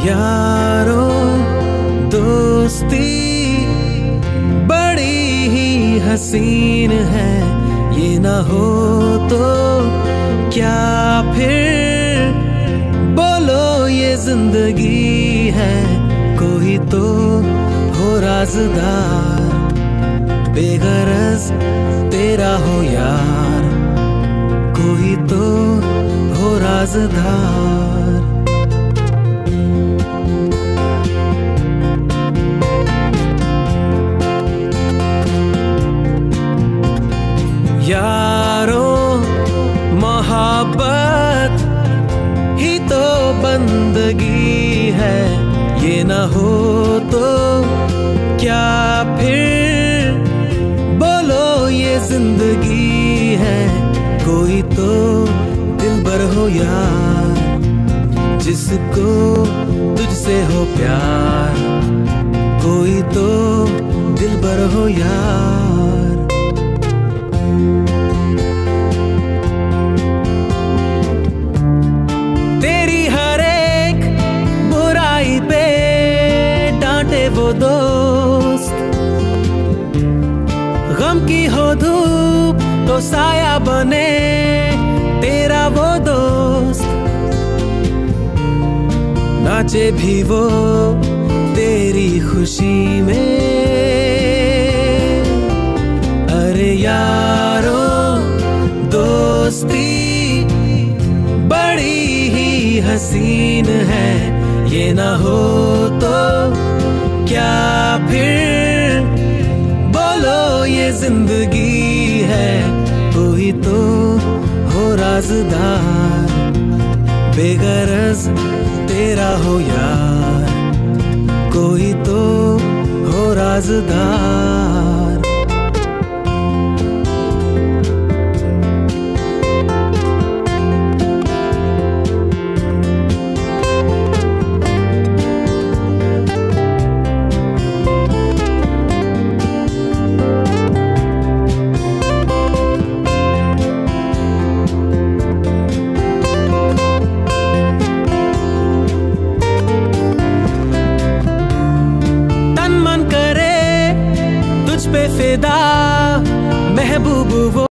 यारो, दोस्ती बड़ी ही हसीन है। ये ना हो तो क्या फिर? बोलो ये ज़िंदगी है, कोई तो हो राजदार। बेगरज तेरा हो यार, कोई तो हो राजदार। बंदगी है, ये ना हो तो क्या फिर? बोलो ये ज़िंदगी है, कोई तो दिल भर हो यार, जिसको तुझसे हो प्यार, कोई तो दिल भर हो यार। दोस्त। गम की हो धूप तो साया बने, तेरा वो दोस्त। नाचे भी वो तेरी खुशी में। अरे यारो दोस्ती, बड़ी ही हसीन है, ये ना हो तो क्या फिर? बोलो, ये ज़िंदगी है। कोई तो हो राजदार। बेगरज तेरा हो यार। कोई तो हो राजदार। पे फिदा महबूब वो